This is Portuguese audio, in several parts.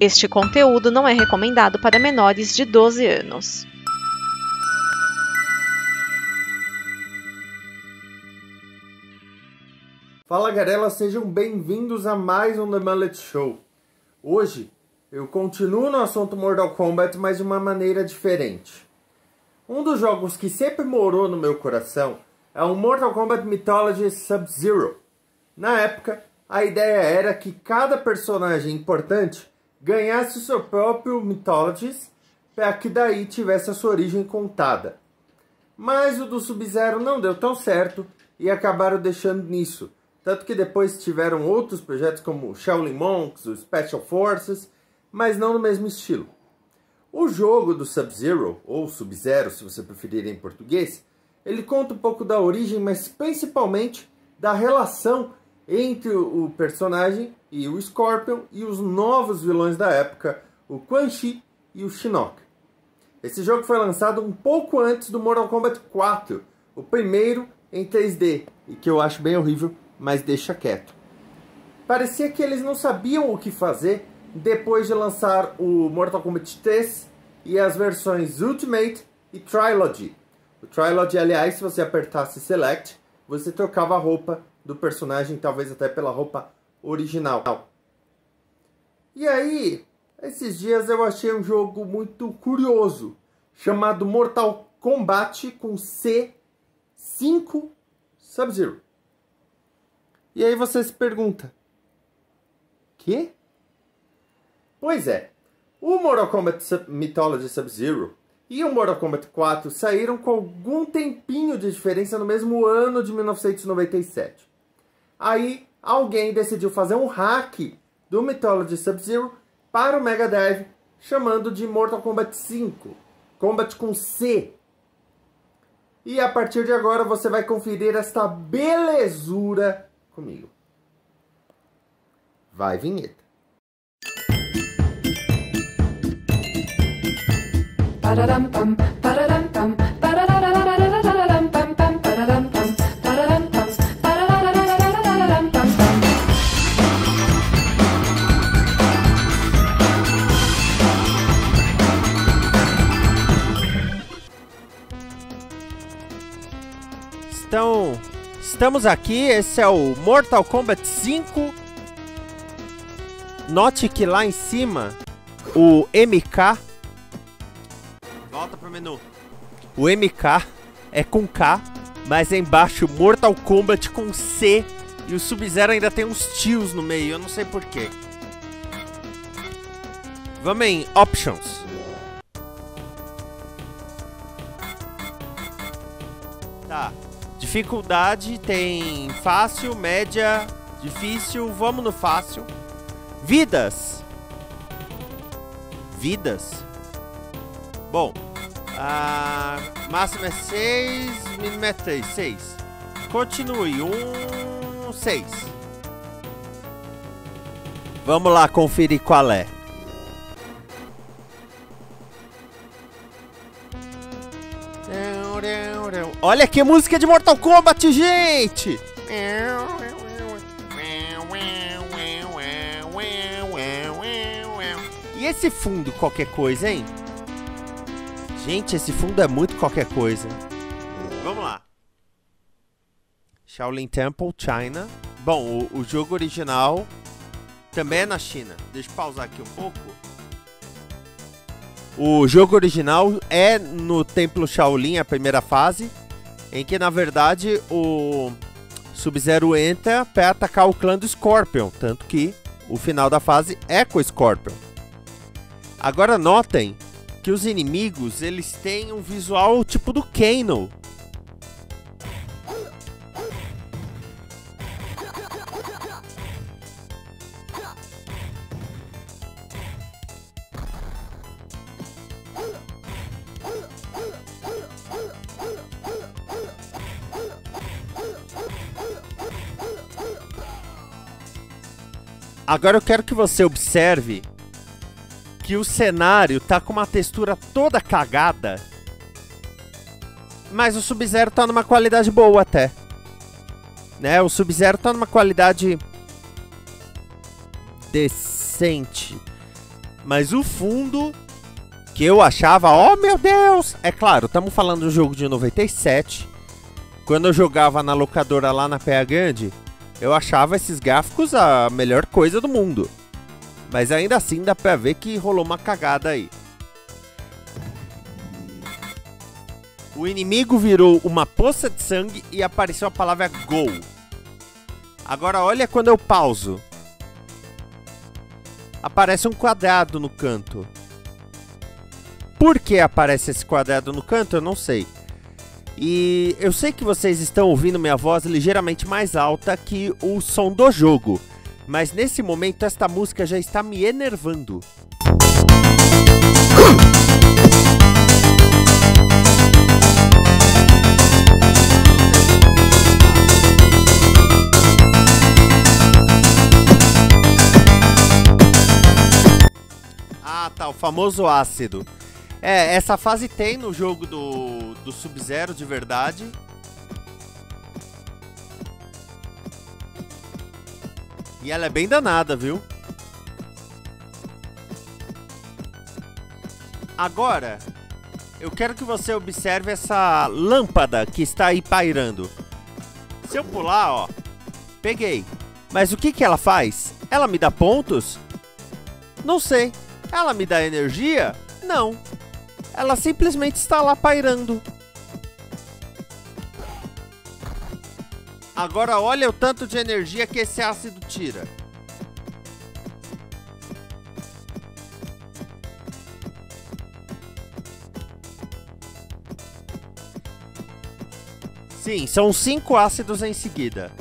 Este conteúdo não é recomendado para menores de 12 anos. Fala galera, sejam bem-vindos a mais um The Mullet Show. Hoje eu continuo no assunto Mortal Kombat, mas de uma maneira diferente. Um dos jogos que sempre morou no meu coração é o Mortal Kombat Mythology Sub-Zero. Na época, a ideia era que cada personagem importante ganhasse o seu próprio Mythologies para que daí tivesse a sua origem contada. Mas o do Sub-Zero não deu tão certo e acabaram deixando nisso tanto que depois tiveram outros projetos como Shaolin Monks, o Special Forces, mas não no mesmo estilo. O jogo do Sub-Zero, ou Sub-Zero se você preferir em português, ele conta um pouco da origem, mas principalmente da relação entre o personagem e o Scorpion e os novos vilões da época, o Quan Chi e o Shinnok. Esse jogo foi lançado um pouco antes do Mortal Kombat 4, o primeiro em 3D, e que eu acho bem horrível, mas deixa quieto. Parecia que eles não sabiam o que fazer depois de lançar o Mortal Kombat 3 e as versões Ultimate e Trilogy. O Trilogy, aliás, se você apertasse Select, você trocava a roupa do personagem, talvez até pela roupa original. E aí, esses dias eu achei um jogo muito curioso, chamado Mortal Kombat com C5 Sub-Zero. E aí você se pergunta: que? Pois é, o Mortal Kombat Mythology Sub-Zero e o Mortal Kombat 4 saíram com algum tempinho de diferença no mesmo ano de 1997. Aí alguém decidiu fazer um hack do Mythology Sub-Zero para o Mega Drive, chamando de Mortal Kombat 5, Combat com C. E a partir de agora você vai conferir esta belezura comigo. Vai, vinheta. Então, Estamos aqui, esse é o Mortal Kombat 5. Note que lá em cima, o MK... Volta pro menu. O MK é com K, mas é embaixo Mortal Kombat com C. E o Sub-Zero ainda tem uns tios no meio, eu não sei porquê. Vamos em Options. Dificuldade tem fácil, média, difícil. Vamos no fácil. Vidas. Vidas. Bom. A máxima é 6, mínima é 3. 6. Continue. 1, um, 6. Vamos lá conferir qual é. Olha que música de Mortal Kombat, gente! E esse fundo qualquer coisa, hein? Gente, esse fundo é muito qualquer coisa. Vamos lá. Shaolin Temple, China. Bom, o, o jogo original também é na China. Deixa eu pausar aqui um pouco. O jogo original é no Templo Shaolin, a primeira fase em que na verdade o Sub-Zero entra para atacar o clã do Scorpion, tanto que o final da fase é com o Scorpion. Agora notem que os inimigos eles têm um visual tipo do Kano, Agora eu quero que você observe que o cenário tá com uma textura toda cagada. Mas o Sub-Zero tá numa qualidade boa até. Né? O Sub-Zero tá numa qualidade decente. Mas o fundo que eu achava, oh meu Deus! É claro, estamos falando um jogo de 97. Quando eu jogava na locadora lá na Pé Grande, eu achava esses gráficos a melhor coisa do mundo. Mas ainda assim dá pra ver que rolou uma cagada aí. O inimigo virou uma poça de sangue e apareceu a palavra Go. Agora olha quando eu pauso. Aparece um quadrado no canto. Por que aparece esse quadrado no canto, eu não sei. E eu sei que vocês estão ouvindo minha voz ligeiramente mais alta que o som do jogo. Mas nesse momento esta música já está me enervando. Ah, tá, o famoso ácido. É, essa fase tem no jogo do, do Sub-Zero de verdade. E ela é bem danada, viu? Agora, eu quero que você observe essa lâmpada que está aí pairando. Se eu pular, ó, peguei. Mas o que, que ela faz? Ela me dá pontos? Não sei. Ela me dá energia? Não. Ela simplesmente está lá pairando. Agora olha o tanto de energia que esse ácido tira. Sim, são cinco ácidos em seguida.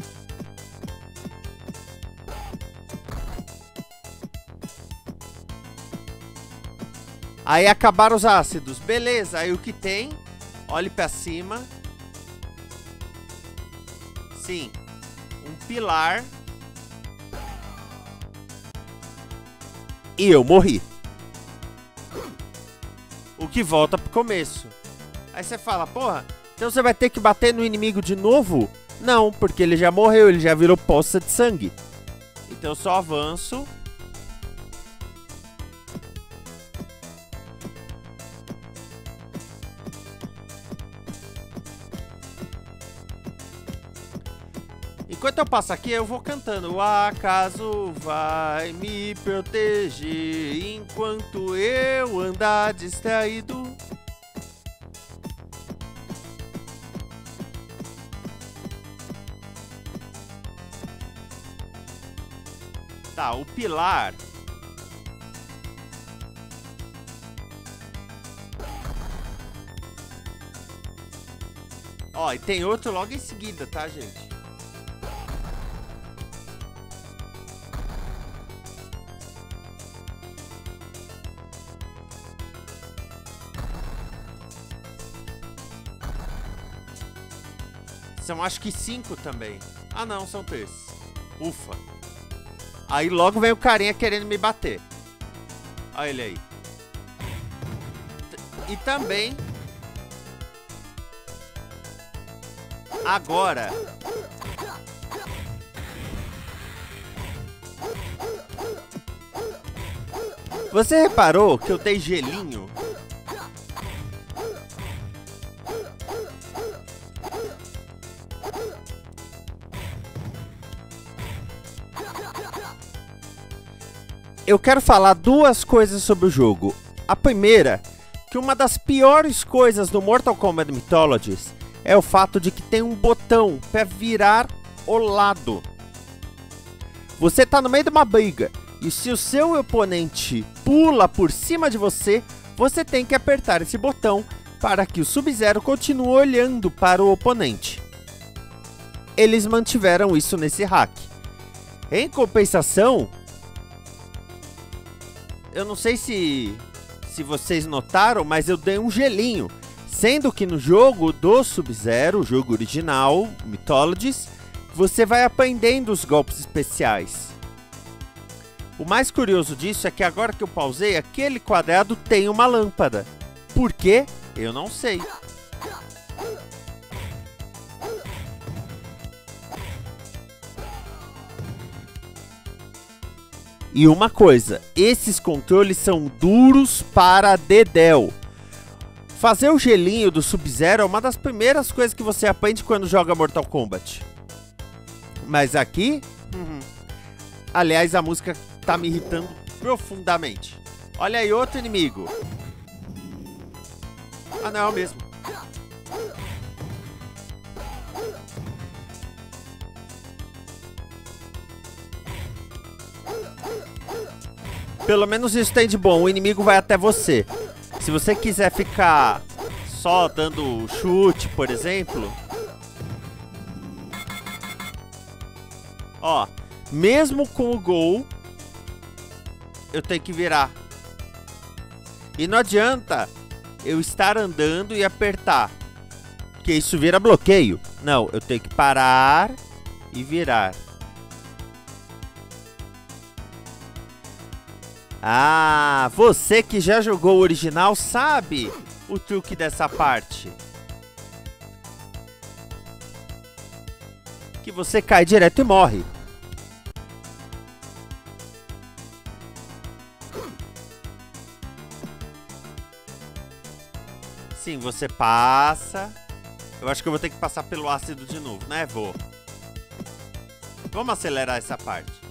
Aí acabaram os ácidos. Beleza, aí o que tem? Olhe para cima. Sim, um pilar. E eu morri. O que volta pro começo. Aí você fala, porra, então você vai ter que bater no inimigo de novo? Não, porque ele já morreu, ele já virou poça de sangue. Então eu só avanço Eu passo aqui, eu vou cantando. O acaso vai me proteger enquanto eu andar distraído. Tá, o pilar. Ó, e tem outro logo em seguida, tá, gente? São acho que cinco também. Ah não, são três. Ufa. Aí logo vem o carinha querendo me bater. Olha ele aí. E também... Agora... Você reparou que eu dei gelinho eu quero falar duas coisas sobre o jogo. A primeira, que uma das piores coisas do Mortal Kombat Mythologies é o fato de que tem um botão para virar o lado. Você tá no meio de uma briga e se o seu oponente pula por cima de você, você tem que apertar esse botão para que o Sub-Zero continue olhando para o oponente. Eles mantiveram isso nesse hack. Em compensação, eu não sei se se vocês notaram, mas eu dei um gelinho. Sendo que no jogo do Sub-Zero, o jogo original, Mythologies, você vai aprendendo os golpes especiais. O mais curioso disso é que agora que eu pausei, aquele quadrado tem uma lâmpada. Por quê? Eu não sei. E uma coisa, esses controles são duros para dedéu. Fazer o gelinho do Sub-Zero é uma das primeiras coisas que você aprende quando joga Mortal Kombat. Mas aqui, uhum. aliás, a música tá me irritando profundamente. Olha aí outro inimigo. Ah, não é o mesmo. Pelo menos isso tem de bom, o inimigo vai até você. Se você quiser ficar só dando chute, por exemplo... Ó, mesmo com o gol, eu tenho que virar. E não adianta eu estar andando e apertar, que isso vira bloqueio. Não, eu tenho que parar e virar. Ah, você que já jogou o original sabe o truque dessa parte. Que você cai direto e morre. Sim, você passa. Eu acho que eu vou ter que passar pelo ácido de novo, né? Vou. Vamos acelerar essa parte.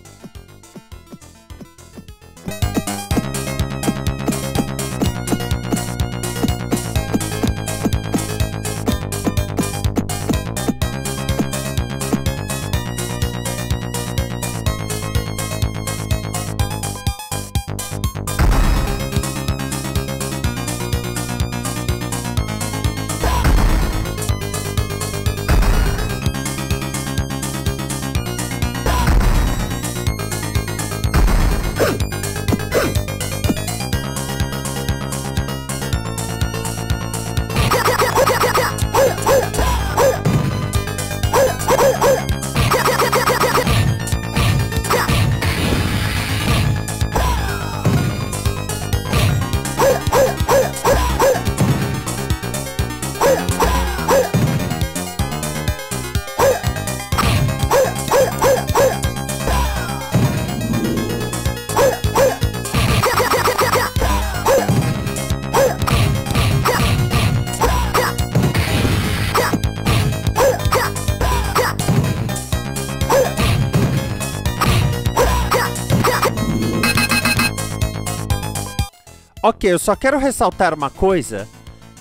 Ok, eu só quero ressaltar uma coisa.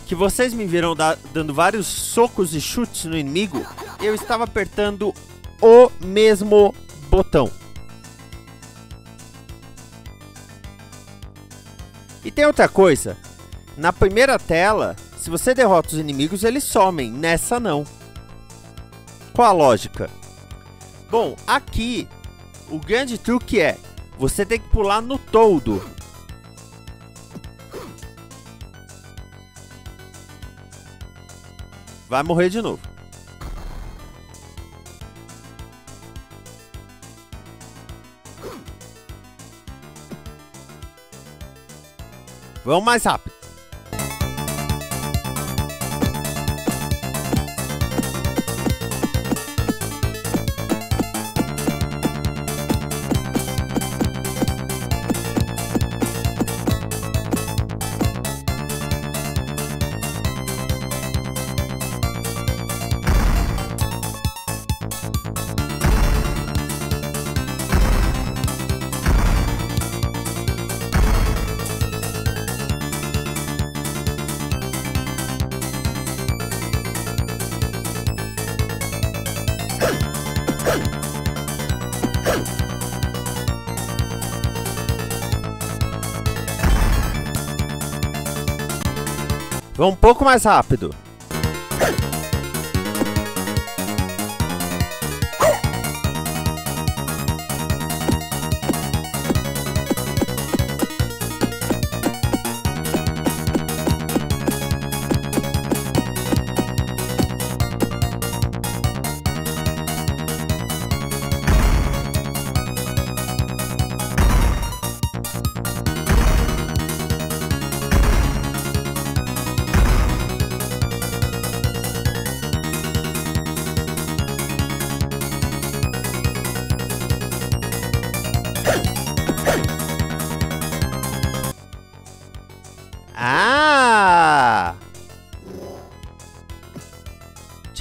Que vocês me viram da dando vários socos e chutes no inimigo. Eu estava apertando o mesmo botão. E tem outra coisa. Na primeira tela, se você derrota os inimigos, eles somem. Nessa não. Qual a lógica? Bom, aqui o grande truque é você tem que pular no todo. Vai morrer de novo. Vamos mais rápido. Vamos um pouco mais rápido.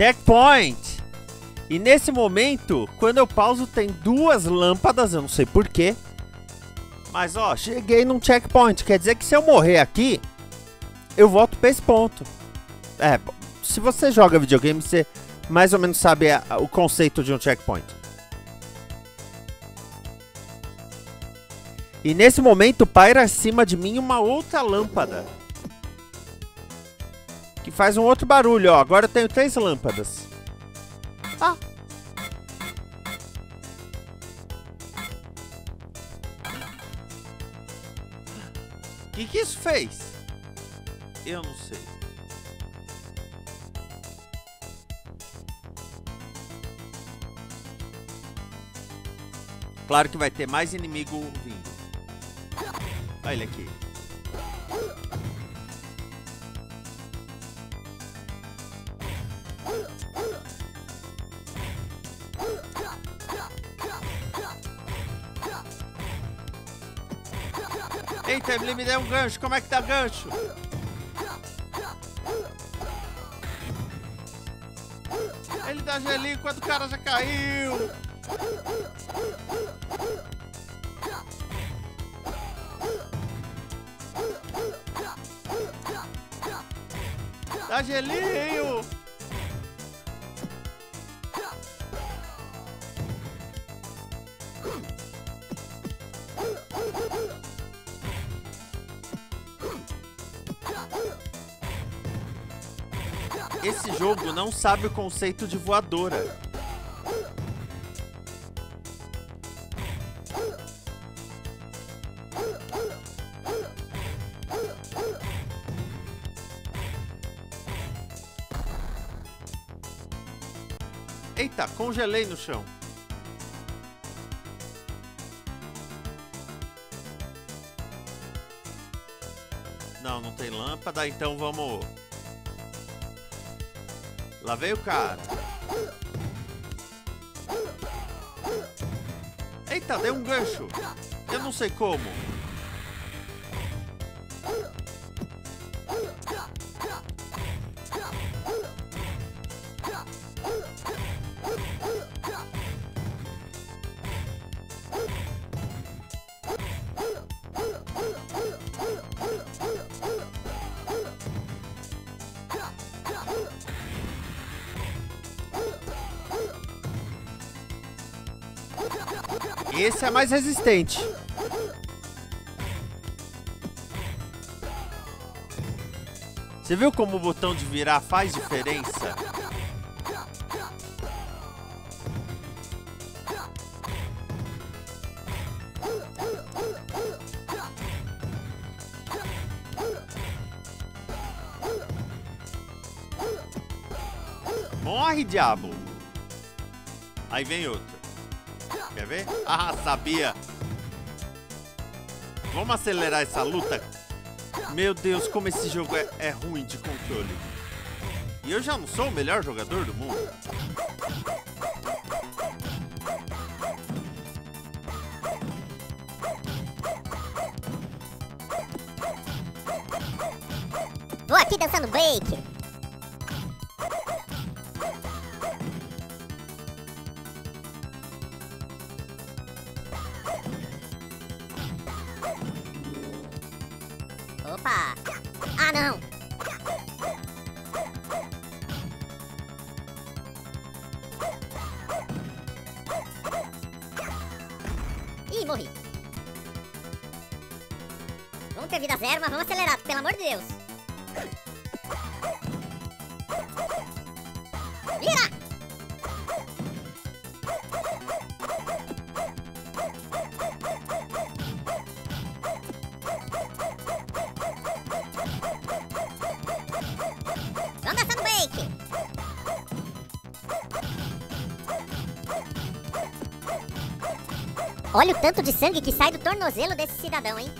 Checkpoint! E nesse momento, quando eu pauso, tem duas lâmpadas, eu não sei porquê. Mas ó, cheguei num checkpoint. Quer dizer que se eu morrer aqui, eu volto pra esse ponto. É, se você joga videogame, você mais ou menos sabe o conceito de um checkpoint. E nesse momento paira acima de mim uma outra lâmpada. Que faz um outro barulho, ó. Agora eu tenho três lâmpadas. Ah! O que, que isso fez? Eu não sei. Claro que vai ter mais inimigo vindo. Olha ele aqui. Eita, ele me deu um gancho. Como é que tá gancho? Ele dá gelinho quando o cara já caiu. Dá gelinho! Jogo não sabe o conceito de voadora. Eita, congelei no chão. Não, não tem lâmpada, então vamos... Lá veio o cara. Eita, deu um gancho. Eu não sei como. Esse é mais resistente. Você viu como o botão de virar faz diferença? Morre, diabo! Aí vem outro. Quer ver? Ah, sabia! Vamos acelerar essa luta? Meu Deus, como esse jogo é, é ruim de controle. E eu já não sou o melhor jogador do mundo. Tô aqui dançando break. Opa! Ah, não! Ih, morri. Vamos ter vida zero, mas vamos acelerar, pelo amor de Deus. Olha o tanto de sangue que sai do tornozelo desse cidadão, hein?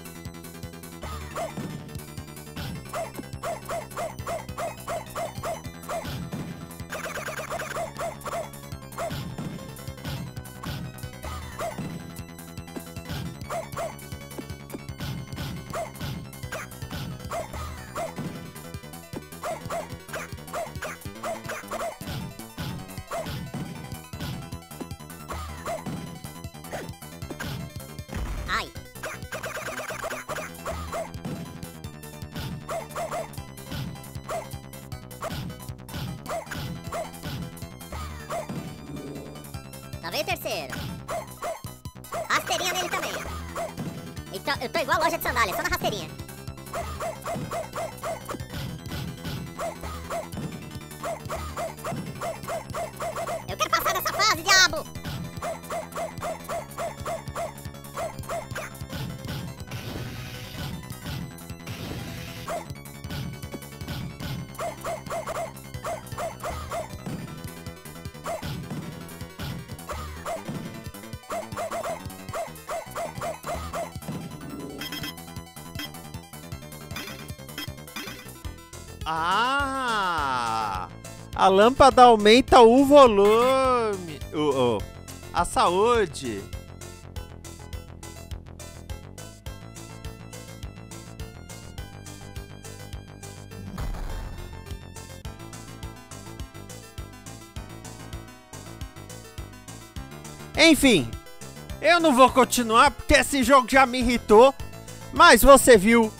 Eu tô igual a loja de sandália, só na rasteirinha. Lâmpada aumenta o volume. A saúde. Enfim, eu não vou continuar porque esse jogo já me irritou. Mas você viu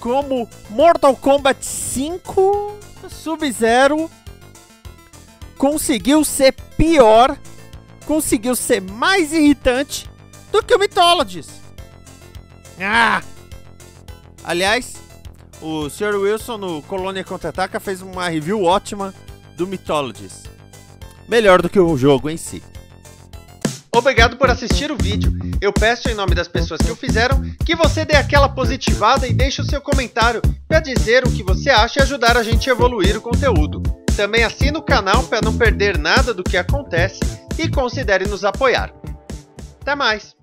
como Mortal Kombat 5 Sub-Zero conseguiu ser pior, conseguiu ser mais irritante do que o Mythologies. Ah! Aliás, o Sr. Wilson no Colônia Contra-Ataca fez uma review ótima do Mythologies. Melhor do que o jogo em si. Obrigado por assistir o vídeo. Eu peço em nome das pessoas que o fizeram que você dê aquela positivada e deixe o seu comentário para dizer o que você acha e ajudar a gente a evoluir o conteúdo. Também assine o canal para não perder nada do que acontece e considere nos apoiar. Até mais!